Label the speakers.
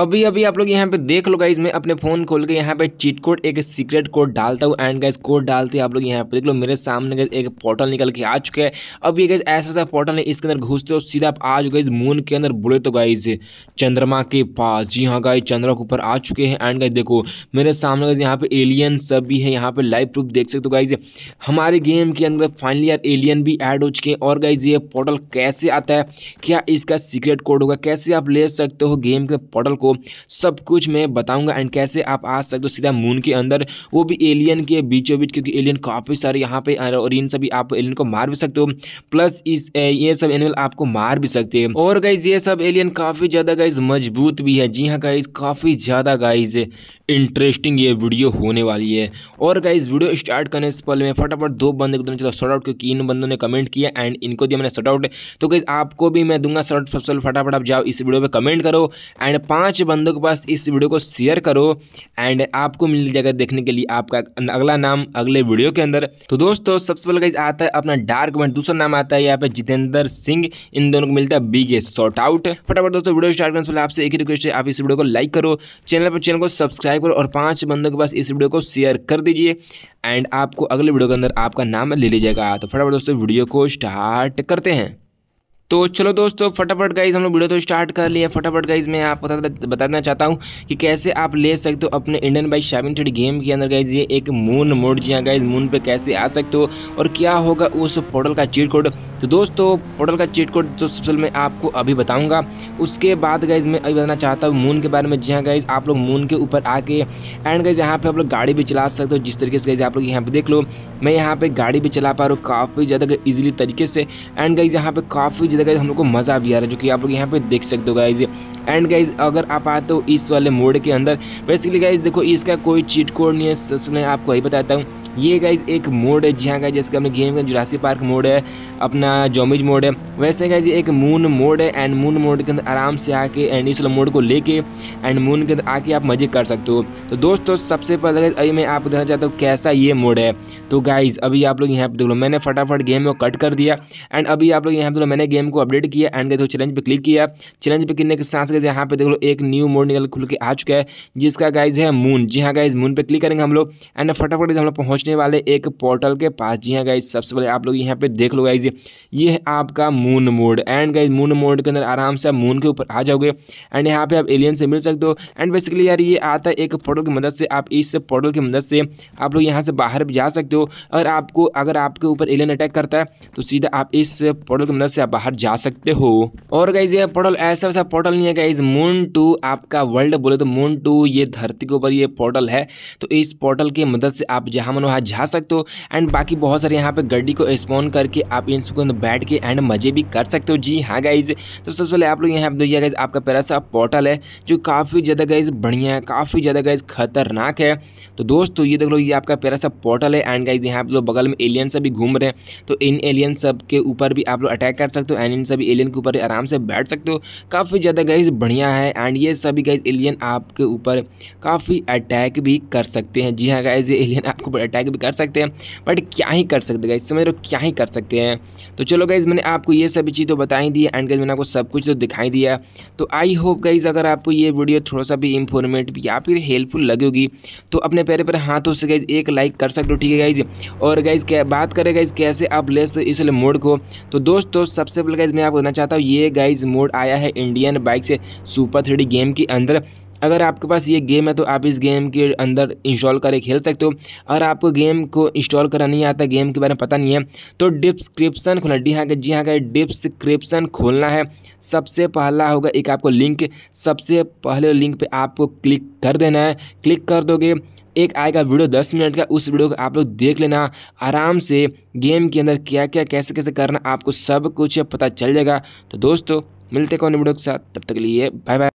Speaker 1: अभी अभी आप लोग यहाँ पे देख लो गाइज़ मैं अपने फ़ोन खोल के यहाँ पे चीट कोड एक सीक्रेट कोड डालता हूँ एंड गाइज़ कोड डालते हैं आप लोग यहाँ पे देख लो, मेरे सामने गाइज़ एक पोर्टल निकल के आ चुका है। अब ये गाइज़ ऐसा ऐसा पोर्टल है इसके अंदर घुसते हो, सीधा आप आज गाइज़ मून के अंदर बुरे तो गाइज़ चंद्रमा के पास। जी हाँ गाइज़ चंद्रमा के ऊपर आ चुके हैं एंड गाइज़ देखो, मेरे सामने गाइज़ यहाँ पे एलियन सब भी है, यहाँ पे लाइव प्रूफ देख सकते हो गाइज़ हमारे गेम के अंदर फाइनली यार एलियन भी ऐड हो चुके हैं और गाइज़ ये पोर्टल कैसे आता है? क्या इसका सीक्रेट कोड होगा? कैसे आप ले सकते हो गेम के पोर्टल को? सब कुछ मैं बताऊँगा। एंड कैसे आप आ सकते हो सीधा मून के अंदर? वो भी एलियन के बीचों बीच, क्योंकि एलियन काफ़ी सारे यहाँ पे और इन सभी आप एलियन को मार भी सकते हो। प्लस इस ये सब एनिमल आपको मार भी सकते हैं। और गाइज़ ये सब एलियन काफ़ी ज़्यादा गाइज़ मज़बूत भी है। जी हाँ गाइज़ काफ़ी ज़्यादा गाइज़ इंटरेस्टिंग ये वीडियो होने वाली है। और गाइज़ वीडियो स्टार्ट करने से पहले मैं फटाफट दो बंदे को दूँगा, चलो शॉर्ट आउट क्योंकि इन बंदों ने कमेंट किया एंड इनको दिया मैंने शॉर्ट आउट तो गाइज़ आपको भी मैं दूँगा शॉर्ट सबसे फटाफट आप जाओ इस वीडियो पे कमेंट करो एंड पाँच बंदों के पास इस वीडियो को शेयर करो एंड आपको मिल जाएगा देखने के लिए आपका अगला नाम अगले वीडियो के अंदर। तो दोस्तों, सबसे पहले गाइज़ आता है अपना डार्क वन दूसरा नाम आता है यहाँ पे जितेंद्र सिंह। इन दोनों को मिलता है बिग शॉर्ट आउट फटाफट दोस्तों वीडियो स्टार्ट करने से पहले आपसे एक ही रिक्वेस्ट है, आप इस वीडियो को लाइक करो। चैनल पर चैनल को सब्सक्राइब करो और पाँच बंदों के पास इस वीडियो को शेयर कर दीजिए। एंड आपको अगले वीडियो के अंदर आपका नाम ले लीजिएगा तो फटाफट दोस्तों, वीडियो को स्टार्ट करते हैं। तो चलो दोस्तों, फटाफट गाइज़ हम लोग वीडियो तो स्टार्ट कर लिए फटाफट गाइज़ मैं आपको बताना चाहता हूँ कि कैसे आप ले सकते हो अपने इंडियन बाइक शामिंग थ्री गेम के अंदर गाइज़ ये एक मून मोड जी हाँ गाइज़ मून पे कैसे आ सकते हो और क्या होगा उस पोर्टल का चीट कोड तो दोस्तों पोर्टल का चीट कोड तो सबसे मैं आपको अभी बताऊँगा। उसके बाद गाइज़ मैं अभी बताना चाहता हूँ मून के बारे में। जी हाँ गाइज़ आप लोग मून के ऊपर आके एंड गाइज़ यहाँ पे आप लोग गाड़ी भी चला सकते हो। जिस तरीके से गाइज़ आप लोग यहाँ पे देख लो, मैं यहाँ पे गाड़ी भी चला पा रहा हूँ काफ़ी ज़्यादा ईजिली तरीके से। एंड गाइज़ यहाँ पे काफ़ी ज़्यादा गाइज़ हम लोग को मज़ा भी आ रहा है, जो कि आप लोग यहाँ पे देख सकते हो गाइज़ एंड गाइज़ अगर आप आते हो इस वाले मोड के अंदर बेसिकली गाइज़ देखो, इसका कोई चीट कोड नहीं है। सबसे मैं आपको यही बताता हूँ। ये गाइज़ एक मोड है, जी हाँ गाइज़ जैसे अपने गेम का जुरासी पार्क मोड है, अपना जोमिज मोड है। वैसे गाइज़ एक मून मोड है एंड मून मोड के अंदर आराम से आके एंड इस मोड को लेके एंड मून के अंदर आके आप मज़े कर सकते हो। तो दोस्तों, सबसे पहले अभी मैं आपको बताना चाहता हूँ कैसा ये मोड है। तो गाइज़ अभी आप लोग यहाँ पे देख लो, मैंने फटाफट गेम को कट कर दिया एंड अभी आप लोग यहाँ पे देख लो, मैंने गेम को अपडेट किया एंड देखो चैलेंज पर क्लिक किया। चैलेंज पर करने के साथ साथ यहाँ पे देख लो, एक न्यू मोड निकल खुल के आ चुका है, जिसका गाइज़ है मून जी हाँ गाइज़ मून पर क्लिक करेंगे हम लोग एंड फटाफट हम लोग पहुँचने वाले एक पोर्टल के पास। जी हाँ गाइज़ सबसे पहले आप लोग यहाँ पे देख लो गाइज़ ये है आपका moon mode and guys moon mode के अंदर आराम से आप मून के ऊपर आ जाओगे। एंड यहाँ पे आप एलियन से मिल सकते हो। एंड बेसिकली यार, ये आता है एक पोर्टल की मदद से। आप इस पोर्टल की मदद से आप लोग यहाँ से बाहर भी जा सकते हो। और आपको, अगर आपके ऊपर एलियन अटैक करता है तो सीधा आप इस पोर्टल की मदद से आप बाहर जा सकते हो। और गाइज़ ये पोर्टल ऐसा वैसा पोर्टल नहीं है गाइज़ मून टू आपका वर्ल्ड बोले तो मून टू ये धरती के ऊपर ये पोर्टल है। तो इस पोर्टल की मदद से आप जहाँ मन वहाँ जा सकते हो। एंड बाकी बहुत सारे यहाँ पे गड्डी को स्पॉन करके आप इन सबको बैठ के एंड मज़े भी कर सकते हो। जी हाँ गाइज़ तो सबसे पहले आप लोग यहाँ देखिए गाइज़ आपका प्यारा सा पोर्टल है, जो काफ़ी ज़्यादा गाइज़ बढ़िया है, काफ़ी ज़्यादा गाइज़ खतरनाक है। तो दोस्तों, ये देख लो, ये आपका प्यारा सा पोर्टल है। एंड गाइज़ यहाँ पे लोग बगल में एलियन सब भी घूम रहे हैं। तो इन एलियन सब के ऊपर भी आप लोग अटैक कर सकते हो। एंड इन सभी एलियन के ऊपर आराम से बैठ सकते हो। काफ़ी ज़्यादा गाइज़ बढ़िया है। एंड ये सभी गाइज़ एलियन आपके ऊपर काफ़ी अटैक भी कर सकते हैं। जी हाँ गाइज़ ये एलियन आपके ऊपर अटैक भी कर सकते हैं बट क्या ही कर सकते गाइज़ समझ हो? क्या ही कर सकते हैं? तो चलो गाइज़ मैंने आपको ये सभी चीज़ तो बताई दी एंड गाइज़ मैंने आपको सब कुछ तो दिखाई दिया तो आई होप गाइज़ अगर आपको ये वीडियो थोड़ा सा भी इंफॉर्मेटिव या फिर हेल्पफुल लगी होगी तो अपने पैरे पर हाथों से गाइज़ एक लाइक कर सकते हो, ठीक है गाइज़ और गाइज़ क्या बात करें गाइज़ कैसे आप ले इस मोड को? तो दोस्तों, सबसे पहले गाइज़ मैं आपको बताना चाहता हूँ, ये गाइज़ मोड आया है इंडियन बाइक से सुपर थ्री गेम के अंदर। अगर आपके पास ये गेम है तो आप इस गेम के अंदर इंस्टॉल करके खेल सकते हो। अगर आपको गेम को इंस्टॉल करना नहीं आता गेम के बारे में पता नहीं है तो डिस्क्रिप्सन खोलना जी हाँ जी हाँ का डिस्क्रिप्सन खोलना है। सबसे पहला होगा एक आपको लिंक सबसे पहले लिंक पे आपको क्लिक कर देना है। क्लिक कर दोगे, एक आएगा वीडियो दस मिनट का। उस वीडियो को आप लोग देख लेना। आराम से गेम के अंदर क्या क्या, कैसे कैसे करना, आपको सब कुछ पता चल जाएगा। तो दोस्तों, मिलते कौन वीडियो के साथ। तब तक के लिए बाय बाय